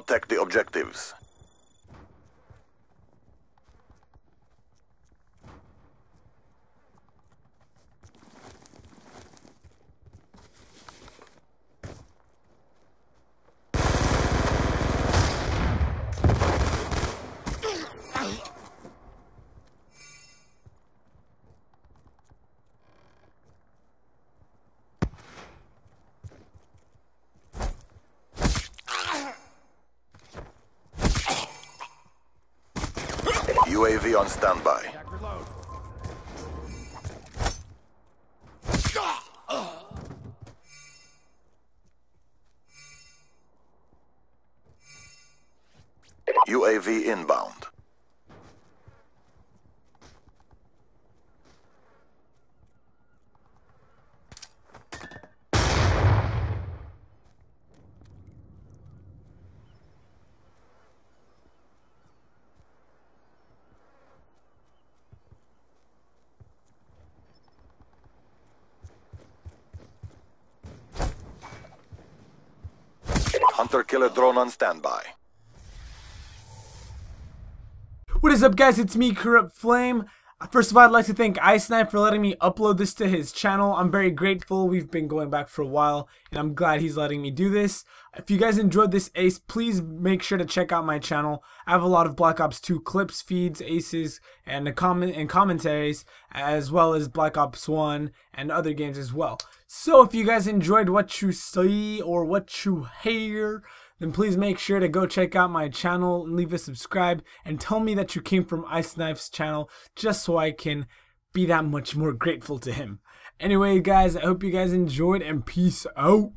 Protect the objectives. UAV on standby. UAV inbound. Hunter killer drone on standby. What is up guys, it's me, Corrupt Flame. First of all, I'd like to thank Ice9 for letting me upload this to his channel. I'm very grateful. We've been going back for a while, and I'm glad he's letting me do this. If you guys enjoyed this ace, please make sure to check out my channel. I have a lot of Black Ops 2 clips, feeds, aces, and comment and commentaries, as well as Black Ops 1 and other games as well. So if you guys enjoyed what you see or what you hear, then please make sure to go check out my channel and leave a subscribe and tell me that you came from IcedKnife's channel just so I can be that much more grateful to him. Anyway, guys, I hope you guys enjoyed and peace out.